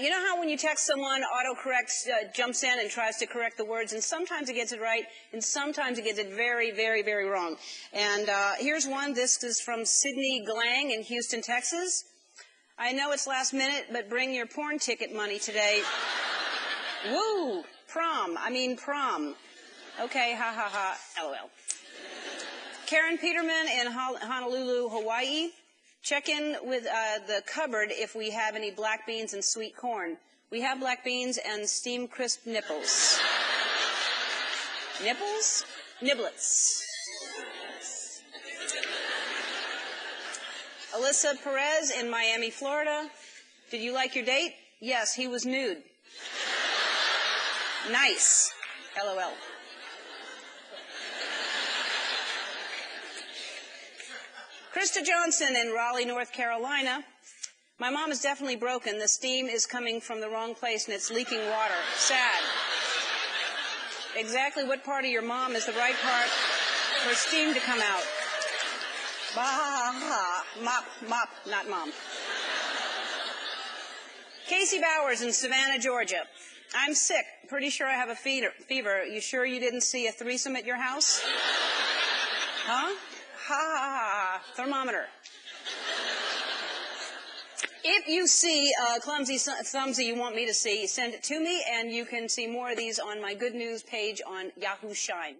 You know how when you text someone, autocorrect uh, jumps in and tries to correct the words, and sometimes it gets it right, and sometimes it gets it very, very, very wrong. And uh, here's one. This is from Sydney Glang in Houston, Texas. I know it's last minute, but bring your porn ticket money today. Woo! Prom. I mean prom. Okay, ha ha ha. LOL. Karen Peterman in Honolulu, Hawaii. Check in with uh, the cupboard if we have any black beans and sweet corn. We have black beans and steam crisp nipples. nipples? Niblets. Alyssa Perez in Miami, Florida. Did you like your date? Yes, he was nude. nice. LOL. Krista Johnson in Raleigh, North Carolina. My mom is definitely broken. The steam is coming from the wrong place and it's leaking water. Sad. Exactly what part of your mom is the right part for steam to come out? Bah, mop, mop, not mom. Casey Bowers in Savannah, Georgia. I'm sick. Pretty sure I have a fever. You sure you didn't see a threesome at your house? Huh? Thermometer. If you see a clumsy thumbsy you want me to see, send it to me, and you can see more of these on my good news page on Yahoo Shine.